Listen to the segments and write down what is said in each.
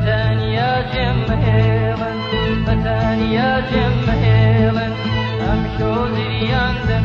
فتاني يا جمهيرن فتاني يا جمهيرن أمشو زريان دم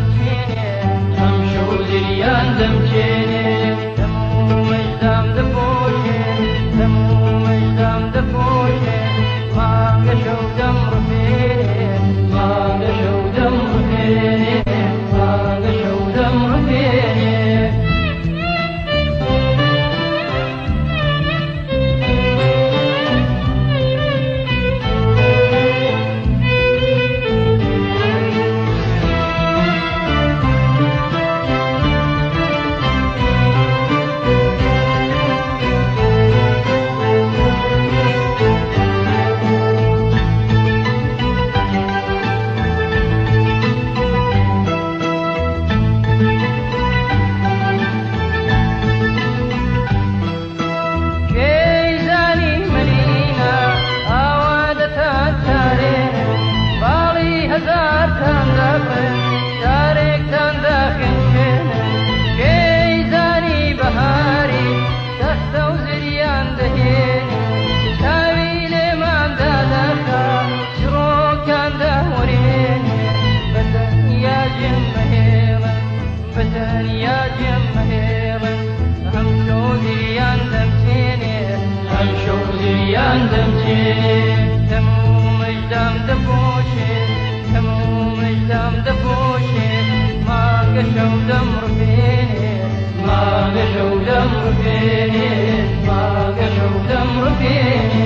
فتن يا جم هيرن هم شوقي يندم جيني هم شوقي يندم جيني دمو مجدم دفوشي دمو مجدم ما قشو دمر فيني ما قشو دمر فيني ما قشو فيني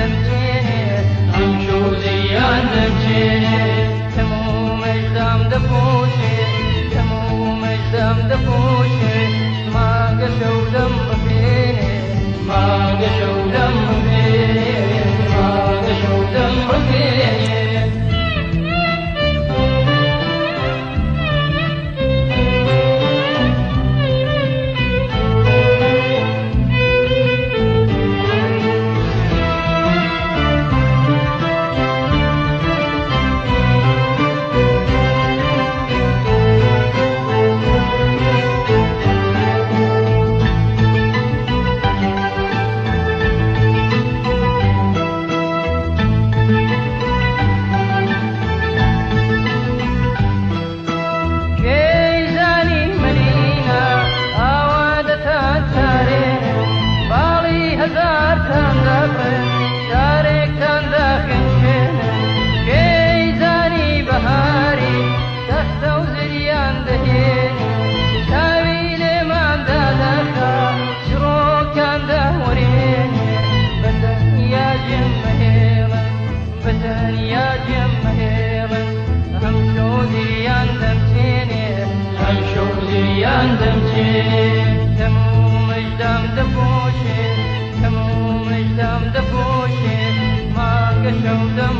نبجيني هم جوزيا نبجيني تمو مجدام دبوشي تمو مجدام دبوشي دەپۆشێ هەموو مەجدام دەپۆشێ ماکە شەودەم